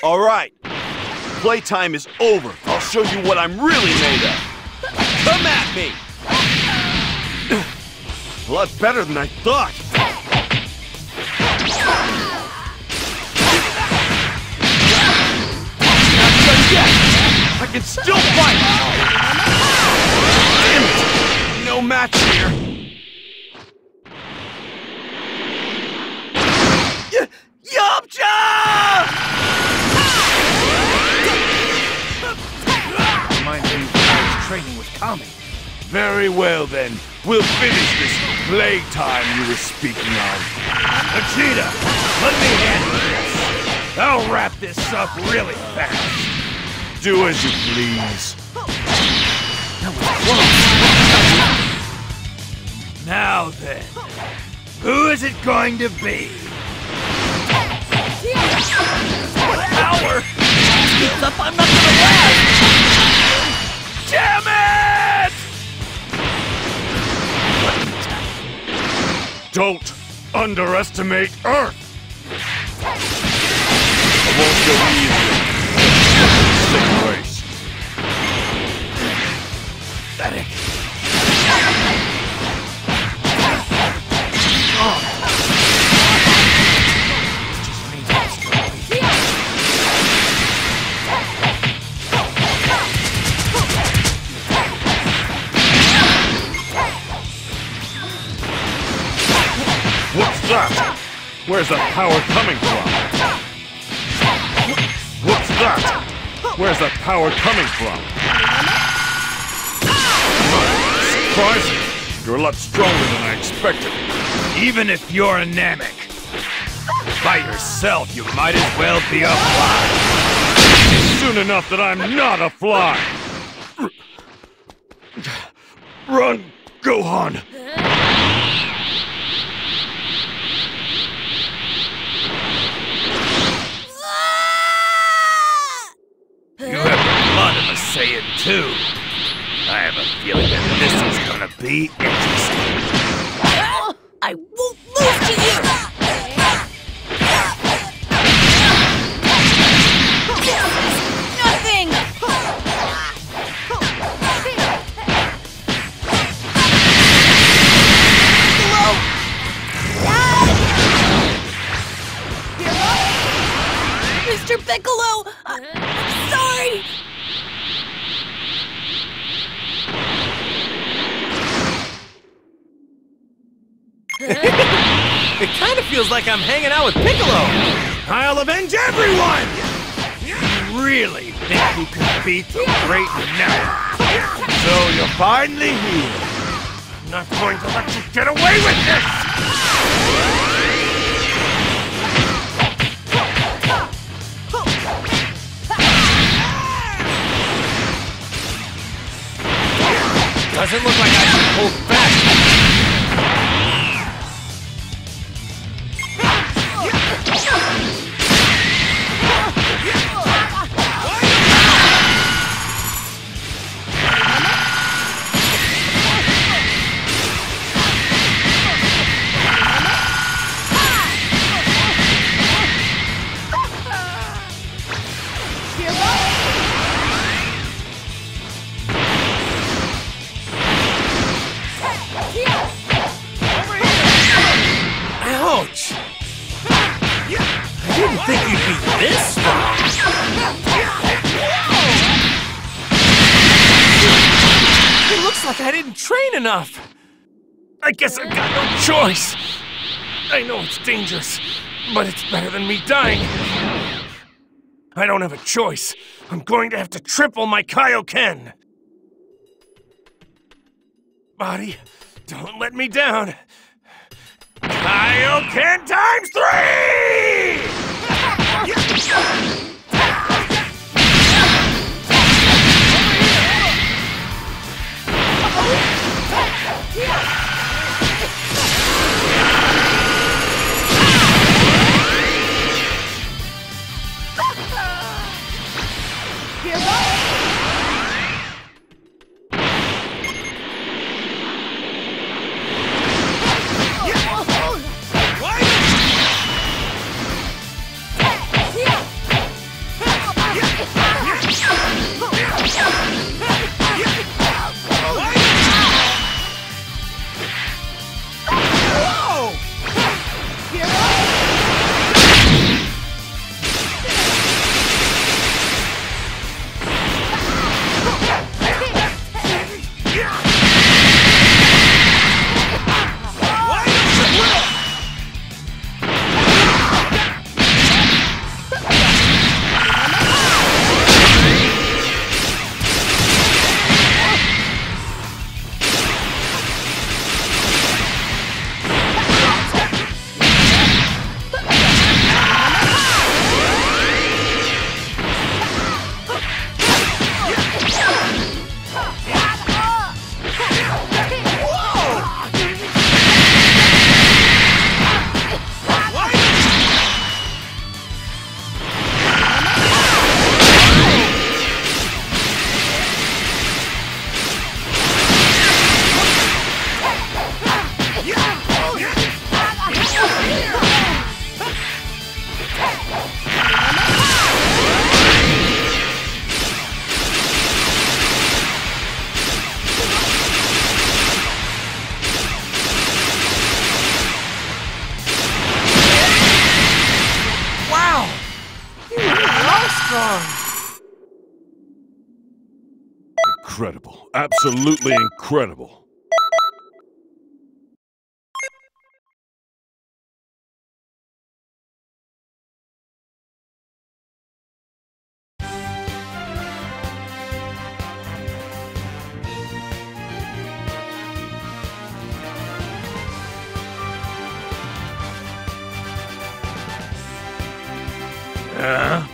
All right. Playtime is over. I'll show you what I'm really made of. Come at me! A lot better than I thought. I can still fight! Damn it! No match here. Y- Yamcha! Reminds training with Kami. Very well then. We'll finish this plague time you were speaking of. Vegeta, let me handle this. I'll wrap this up really fast. Do as you please. Now then, who is it going to be? Don't underestimate Earth! I won't go easy. Where's that power coming from? What's that? Where's that power coming from? Surprising. You're a lot stronger than I expected. Even if you're a Namek, by yourself, you might as well be a fly. Soon enough that I'm not a fly. Run, Gohan. You have the blood of a Too. I have a feeling that this is gonna be interesting. I won't lose to you! It kind of feels like I'm hanging out with Piccolo. I'll avenge everyone! You really think you can beat the great Namek? So you're finally here. I'm not going to let you get away with this! Doesn't look like I should hold back. Like I didn't train enough. I guess I've got no choice. I know it's dangerous, but it's better than me dying. I don't have a choice. I'm going to have to triple my Kaioken. Body, don't let me down. Kaioken times three! absolutely incredible. Uh,